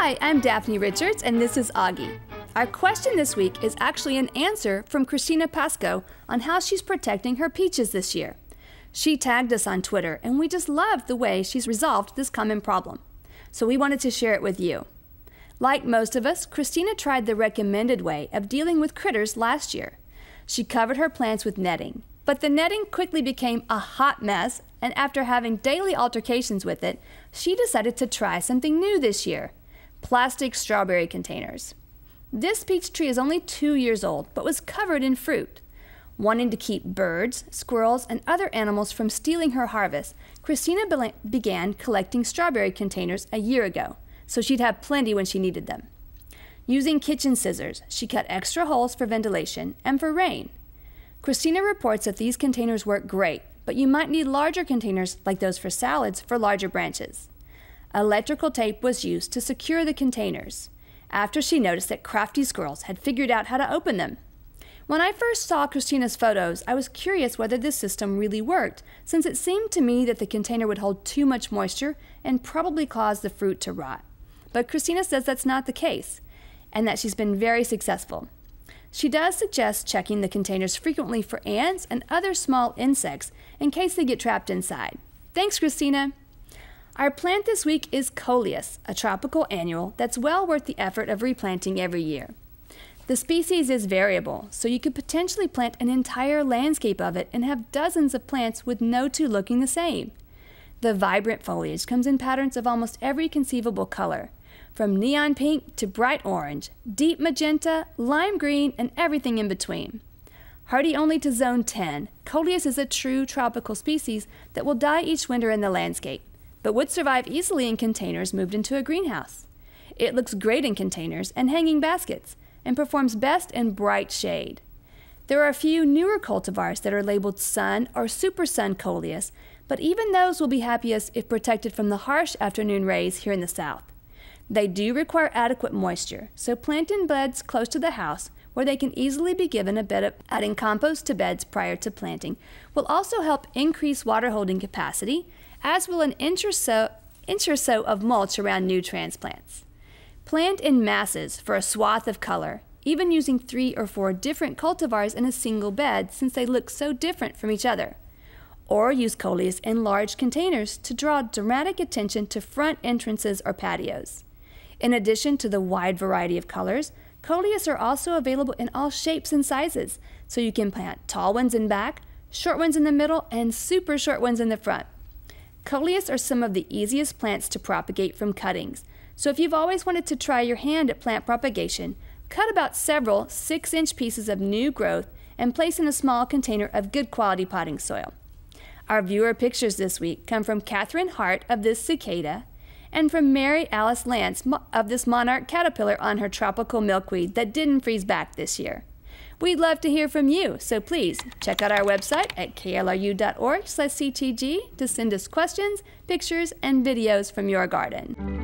Hi, I'm Daphne Richards, and this is Augie. Our question this week is actually an answer from Christina Pasco on how she's protecting her peaches this year. She tagged us on Twitter, and we just loved the way she's resolved this common problem. So we wanted to share it with you. Like most of us, Christina tried the recommended way of dealing with critters last year. She covered her plants with netting, but the netting quickly became a hot mess, and after having daily altercations with it, she decided to try something new this year plastic strawberry containers. This peach tree is only two years old, but was covered in fruit. Wanting to keep birds, squirrels, and other animals from stealing her harvest, Christina be began collecting strawberry containers a year ago, so she'd have plenty when she needed them. Using kitchen scissors, she cut extra holes for ventilation and for rain. Christina reports that these containers work great, but you might need larger containers like those for salads for larger branches. Electrical tape was used to secure the containers after she noticed that crafty squirrels had figured out how to open them. When I first saw Christina's photos, I was curious whether this system really worked, since it seemed to me that the container would hold too much moisture and probably cause the fruit to rot. But Christina says that's not the case, and that she's been very successful. She does suggest checking the containers frequently for ants and other small insects in case they get trapped inside. Thanks, Christina! Our plant this week is Coleus, a tropical annual that's well worth the effort of replanting every year. The species is variable, so you could potentially plant an entire landscape of it and have dozens of plants with no two looking the same. The vibrant foliage comes in patterns of almost every conceivable color, from neon pink to bright orange, deep magenta, lime green, and everything in between. Hardy only to zone 10, Coleus is a true tropical species that will die each winter in the landscape but would survive easily in containers moved into a greenhouse. It looks great in containers and hanging baskets and performs best in bright shade. There are a few newer cultivars that are labeled Sun or Super Sun Coleus, but even those will be happiest if protected from the harsh afternoon rays here in the south. They do require adequate moisture, so plant in beds close to the house where they can easily be given a bed of adding compost to beds prior to planting will also help increase water holding capacity as will an inch or so, inch or so of mulch around new transplants. Plant in masses for a swath of color, even using three or four different cultivars in a single bed since they look so different from each other. Or use coleus in large containers to draw dramatic attention to front entrances or patios. In addition to the wide variety of colors, coleus are also available in all shapes and sizes, so you can plant tall ones in back, short ones in the middle, and super short ones in the front. Coleus are some of the easiest plants to propagate from cuttings, so if you've always wanted to try your hand at plant propagation, cut about several 6 inch pieces of new growth and place in a small container of good quality potting soil. Our viewer pictures this week come from Catherine Hart of this cicada and from Mary Alice Lance of this monarch caterpillar on her tropical milkweed that didn't freeze back this year. We'd love to hear from you, so please check out our website at klru.org/ctg to send us questions, pictures, and videos from your garden.